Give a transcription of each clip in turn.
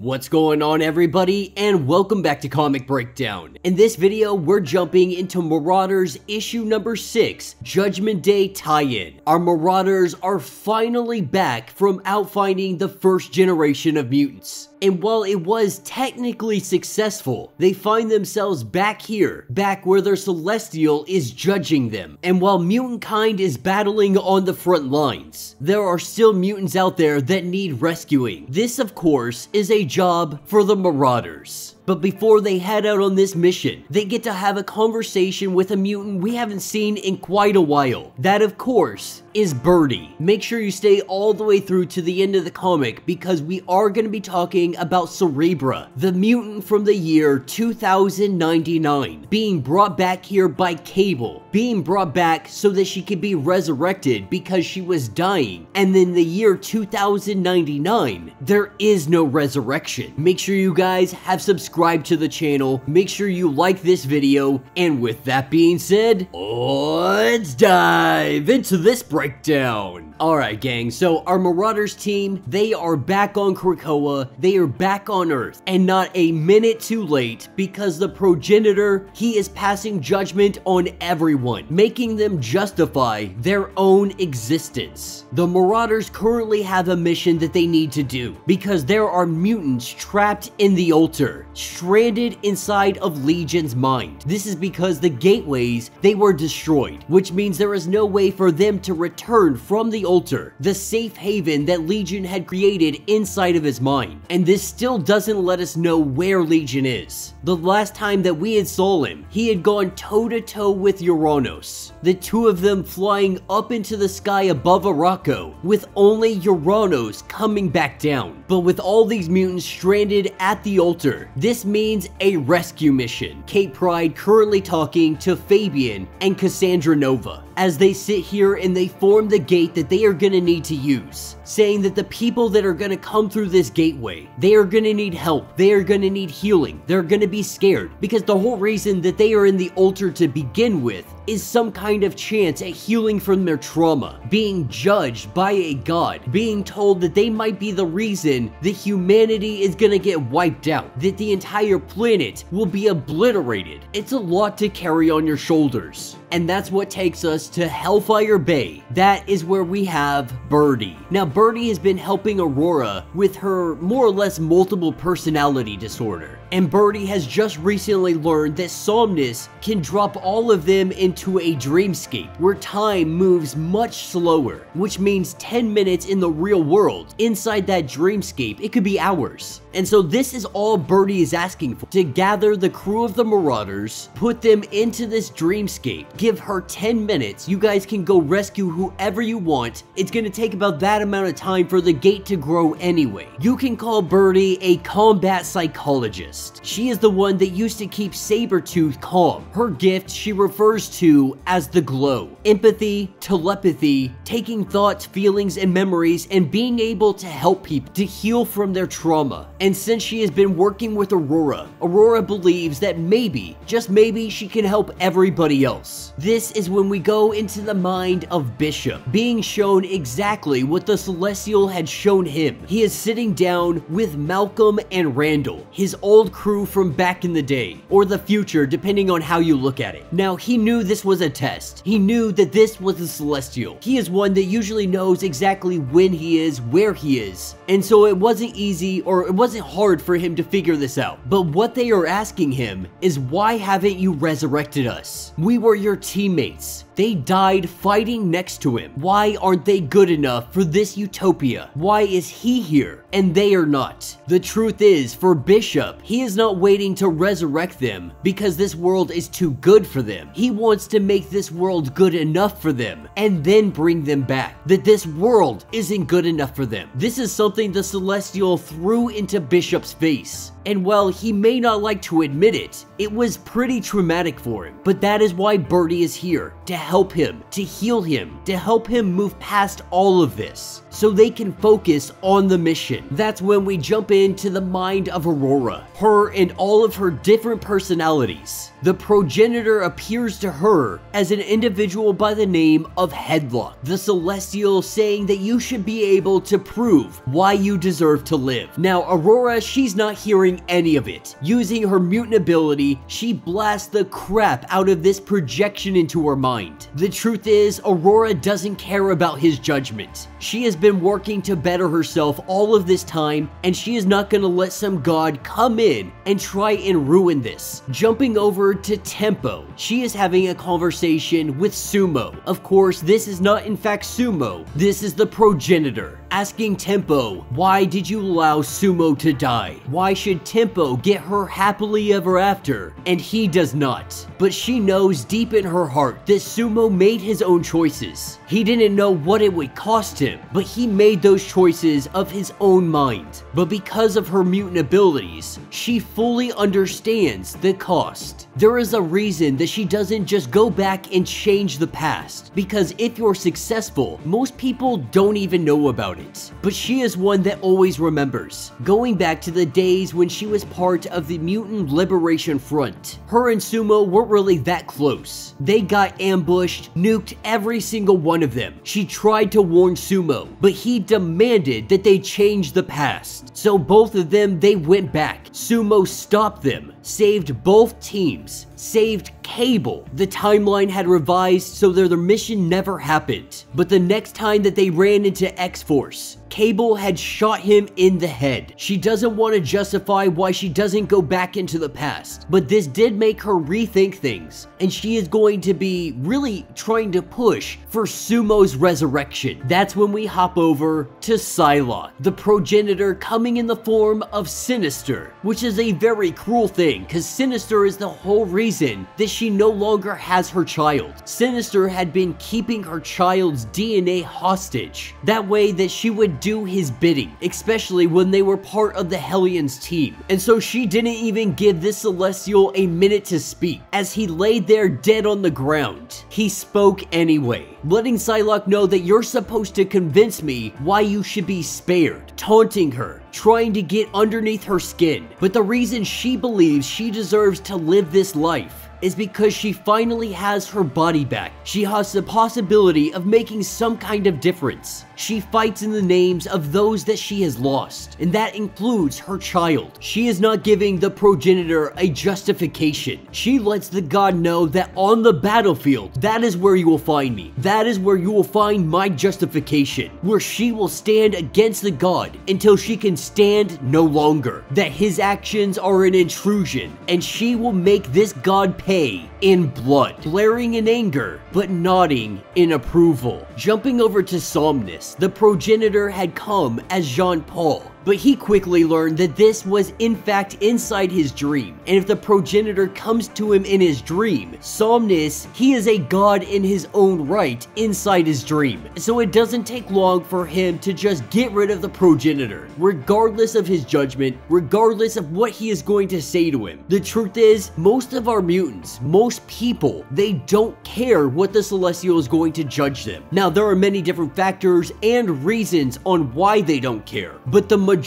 What's going on everybody and welcome back to Comic Breakdown. In this video we're jumping into Marauders issue number 6, Judgment Day tie-in. Our Marauders are finally back from outfinding the first generation of mutants. And while it was technically successful, they find themselves back here, back where their Celestial is judging them. And while mutant kind is battling on the front lines, there are still mutants out there that need rescuing. This, of course, is a job for the Marauders. But before they head out on this mission, they get to have a conversation with a mutant we haven't seen in quite a while. That, of course, is Birdie. Make sure you stay all the way through to the end of the comic because we are going to be talking about Cerebra, the mutant from the year 2099, being brought back here by Cable, being brought back so that she could be resurrected because she was dying. And then the year 2099, there is no resurrection. Make sure you guys have subscribed subscribe to the channel, make sure you like this video, and with that being said, let's dive into this breakdown. Alright gang, so our Marauders team, they are back on Krakoa, they are back on Earth, and not a minute too late because the progenitor, he is passing judgment on everyone, making them justify their own existence. The Marauders currently have a mission that they need to do because there are mutants trapped in the altar stranded inside of Legion's mind. This is because the gateways, they were destroyed, which means there is no way for them to return from the altar, the safe haven that Legion had created inside of his mind. And this still doesn't let us know where Legion is. The last time that we had saw him, he had gone toe to toe with Uranos, the two of them flying up into the sky above Arakko, with only Uranos coming back down. But with all these mutants stranded at the altar, this means a rescue mission. Kate Pryde currently talking to Fabian and Cassandra Nova as they sit here and they form the gate that they are going to need to use, saying that the people that are going to come through this gateway, they are going to need help, they are going to need healing, they're going to be scared, because the whole reason that they are in the altar to begin with is some kind of chance at healing from their trauma, being judged by a god, being told that they might be the reason that humanity is gonna get wiped out, that the entire planet will be obliterated. It's a lot to carry on your shoulders. And that's what takes us to Hellfire Bay. That is where we have Birdie. Now, Birdie has been helping Aurora with her more or less multiple personality disorder. And Birdie has just recently learned that Somnus can drop all of them into a dreamscape where time moves much slower, which means 10 minutes in the real world. Inside that dreamscape, it could be hours. And so this is all Birdie is asking for, to gather the crew of the Marauders, put them into this dreamscape, give her 10 minutes, you guys can go rescue whoever you want, it's gonna take about that amount of time for the gate to grow anyway. You can call Birdie a combat psychologist. She is the one that used to keep Sabretooth calm. Her gift she refers to as the glow. Empathy, telepathy, taking thoughts, feelings, and memories, and being able to help people to heal from their trauma. And since she has been working with Aurora, Aurora believes that maybe, just maybe, she can help everybody else. This is when we go into the mind of Bishop, being shown exactly what the Celestial had shown him. He is sitting down with Malcolm and Randall, his old crew from back in the day, or the future, depending on how you look at it. Now, he knew this was a test. He knew that this was a Celestial. He is one that usually knows exactly when he is, where he is, and so it wasn't easy or it wasn't hard for him to figure this out. But what they are asking him is why haven't you resurrected us? We were your teammates. They died fighting next to him. Why aren't they good enough for this utopia? Why is he here and they are not? The truth is, for Bishop, he is not waiting to resurrect them because this world is too good for them. He wants to make this world good enough for them and then bring them back. That this world isn't good enough for them. This is something the Celestial threw into Bishop's face. And while he may not like to admit it, it was pretty traumatic for him. But that is why Birdie is here, to help him, to heal him, to help him move past all of this, so they can focus on the mission. That's when we jump into the mind of Aurora. Her and all of her different personalities. The progenitor appears to her as an individual by the name of Headlok, the celestial saying that you should be able to prove why you deserve to live. Now, Aurora, she's not hearing any of it. Using her mutant ability, she blasts the crap out of this projection into her mind. The truth is, Aurora doesn't care about his judgment. She has been working to better herself all of this time, and she is not gonna let some god come in and try and ruin this. Jumping over to Tempo, she is having a conversation with Sumo. Of course, this is not in fact Sumo, this is the progenitor asking Tempo, why did you allow Sumo to die? Why should Tempo get her happily ever after, and he does not? But she knows deep in her heart that Sumo made his own choices. He didn't know what it would cost him, but he made those choices of his own mind. But because of her mutant abilities, she fully understands the cost. There is a reason that she doesn't just go back and change the past, because if you're successful, most people don't even know about it. But she is one that always remembers, going back to the days when she was part of the Mutant Liberation Front. Her and Sumo weren't really that close. They got ambushed, nuked every single one of them. She tried to warn Sumo, but he demanded that they change the past. So both of them, they went back. Sumo stopped them, saved both teams, saved Cable. The timeline had revised so their mission never happened. But the next time that they ran into X-Force, Cable had shot him in the head. She doesn't want to justify why she doesn't go back into the past, but this did make her rethink things, and she is going to be really trying to push for Sumo's resurrection. That's when we hop over to Psylocke, the progenitor coming in the form of Sinister, which is a very cruel thing, because Sinister is the whole reason that she no longer has her child. Sinister had been keeping her child's DNA hostage, that way that she would do his bidding, especially when they were part of the Hellions team. And so she didn't even give this Celestial a minute to speak. As he laid there dead on the ground, he spoke anyway, letting Psylocke know that you're supposed to convince me why you should be spared, taunting her, trying to get underneath her skin. But the reason she believes she deserves to live this life is because she finally has her body back. She has the possibility of making some kind of difference. She fights in the names of those that she has lost, and that includes her child. She is not giving the progenitor a justification. She lets the god know that on the battlefield, that is where you will find me. That is where you will find my justification, where she will stand against the god until she can stand no longer. That his actions are an intrusion, and she will make this god pay in blood, glaring in anger, but nodding in approval. Jumping over to Somnus, the progenitor had come as Jean Paul, but he quickly learned that this was in fact inside his dream. And if the progenitor comes to him in his dream, Somnus, he is a god in his own right inside his dream. So it doesn't take long for him to just get rid of the progenitor, regardless of his judgment, regardless of what he is going to say to him. The truth is, most of our mutants, most people, they don't care what the Celestial is going to judge them. Now, there are many different factors and reasons on why they don't care, but the majority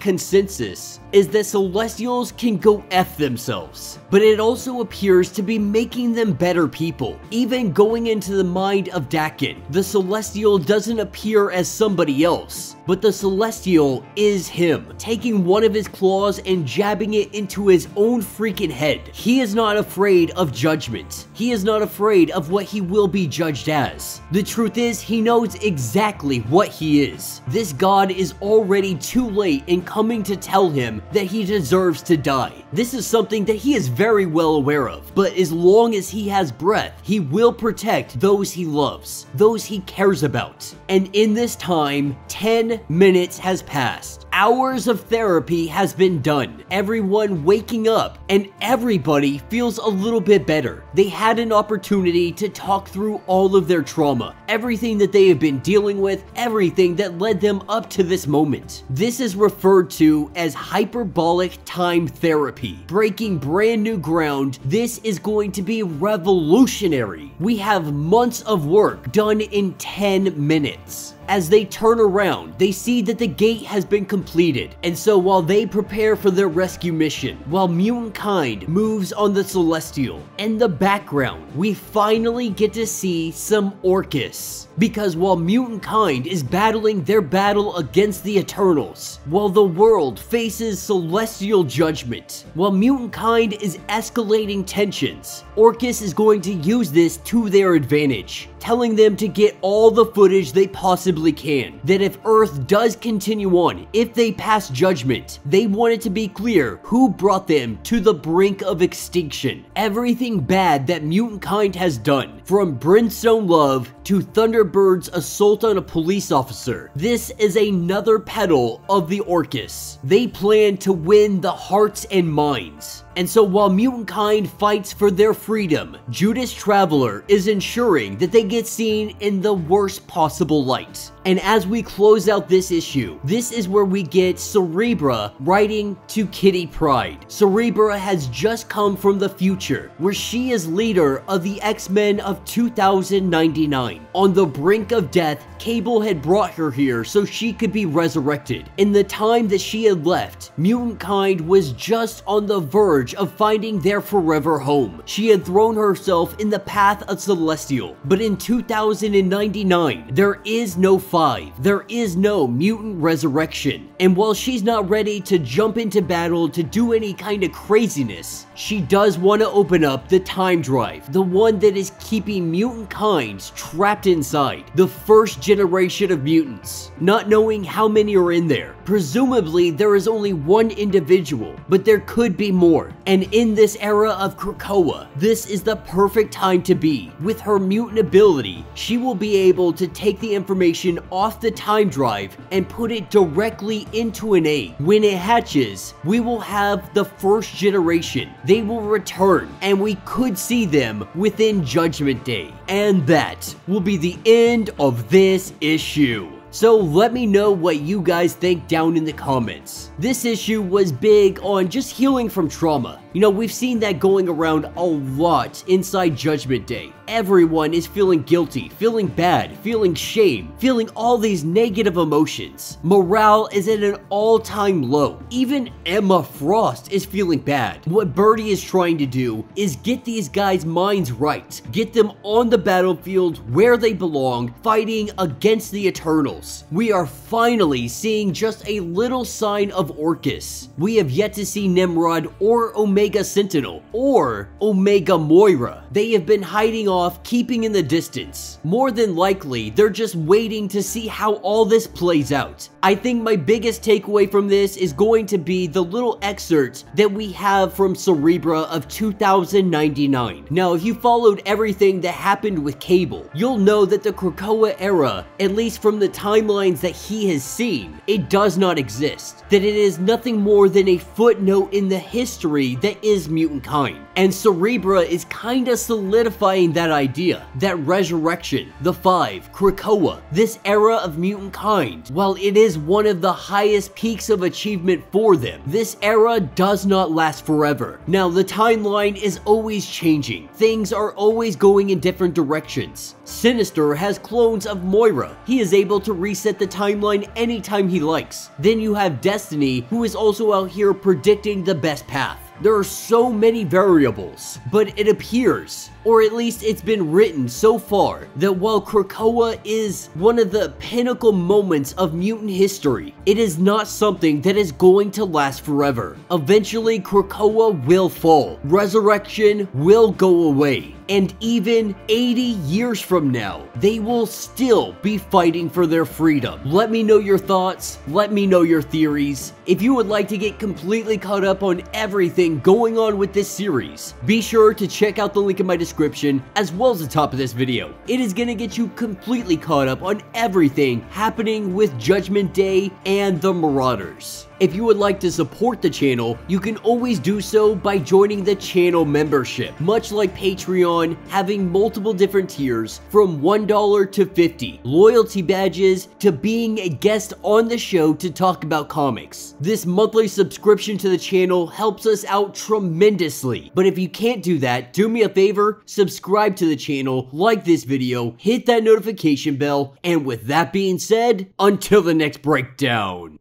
consensus is that Celestials can go F themselves. But it also appears to be making them better people. Even going into the mind of Daken, the Celestial doesn't appear as somebody else, but the Celestial is him, taking one of his claws and jabbing it into his own freaking head. He is not afraid of judgment. He is not afraid of what he will be judged as. The truth is, he knows exactly what he is. This god is already too late in coming to tell him that he deserves to die. This is something that he is very well aware of, but as long as he has breath, he will protect those he loves, those he cares about. And in this time, 10 minutes has passed. Hours of therapy has been done. Everyone waking up, and everybody feels a little bit better. They had an opportunity to talk through all of their trauma, everything that they have been dealing with, everything that led them up to this moment. This is referred to as hyperbolic time therapy. Breaking brand new ground, this is going to be revolutionary. We have months of work done in 10 minutes. As they turn around, they see that the gate has been completed, and so while they prepare for their rescue mission, while mutant kind moves on the Celestial, in the background, we finally get to see some Orchis. Because while mutant kind is battling their battle against the Eternals, while the world faces celestial judgment, while mutant kind is escalating tensions, Orchis is going to use this to their advantage, telling them to get all the footage they possibly can. That if Earth does continue on, if they pass judgment, they want it to be clear who brought them to the brink of extinction. Everything bad that mutant kind has done, from Brimstone Love to Thunderbird's assault on a police officer, this is another petal of the Orchis. They plan to win the hearts and minds. And so while mutant kind fights for their freedom, Judas Traveler is ensuring that they get seen in the worst possible light. And as we close out this issue, this is where we get Cerebra writing to Kitty Pryde. Cerebra has just come from the future, where she is leader of the X-Men of 2099. On the brink of death, Cable had brought her here so she could be resurrected. In the time that she had left, mutant kind was just on the verge of finding their forever home. She had thrown herself in the path of Celestial, but in 2099, there is no 5. There is no mutant resurrection. And while she's not ready to jump into battle to do any kind of craziness, she does want to open up the time drive, the one that is keeping mutant kinds trapped inside, the first generation of mutants, not knowing how many are in there. Presumably, there is only one individual, but there could be more. And in this era of Krakoa, this is the perfect time to be. With her mutant ability, she will be able to take the information off the time drive and put it directly into an egg. When it hatches, we will have the first generation. They will return, and we could see them within Judgment Day. And that will be the end of this issue. So let me know what you guys think down in the comments. This issue was big on just healing from trauma. You know, we've seen that going around a lot inside Judgment Day. Everyone is feeling guilty, feeling bad, feeling shame, feeling all these negative emotions. Morale is at an all-time low. Even Emma Frost is feeling bad. What Birdie is trying to do is get these guys' minds right. Get them on the battlefield where they belong, fighting against the Eternals. We are finally seeing just a little sign of Orchis. We have yet to see Nimrod or Omega Sentinel or Omega Moira. They have been hiding off, keeping in the distance. More than likely, they're just waiting to see how all this plays out. I think my biggest takeaway from this is going to be the little excerpt that we have from Cerebra of 2099. Now, if you followed everything that happened with Cable, you'll know that the Krakoa era, at least from the timelines that he has seen, it does not exist. That it is nothing more than a footnote in the history that is mutant kind. And Cerebra is kinda solidifying that idea, that resurrection, the Five, Krakoa, this era of mutant kind, while it is one of the highest peaks of achievement for them, this era does not last forever. Now, the timeline is always changing. Things are always going in different directions. Sinister has clones of Moira. He is able to reset the timeline anytime he likes. Then you have Destiny, who is also out here predicting the best path. There are so many variables, but it appears, or at least it's been written so far, that while Krakoa is one of the pinnacle moments of mutant history, it is not something that is going to last forever. Eventually, Krakoa will fall. Resurrection will go away and even 80 years from now, they will still be fighting for their freedom. Let me know your thoughts, let me know your theories. If you would like to get completely caught up on everything going on with this series, be sure to check out the link in my description as well as the top of this video. It is going to get you completely caught up on everything happening with Judgment Day and the Marauders. If you would like to support the channel, you can always do so by joining the channel membership. Much like Patreon, having multiple different tiers from $1 to 50, loyalty badges to being a guest on the show to talk about comics. This monthly subscription to the channel helps us out tremendously. But if you can't do that, do me a favor, subscribe to the channel, like this video, hit that notification bell, and with that being said, until the next breakdown.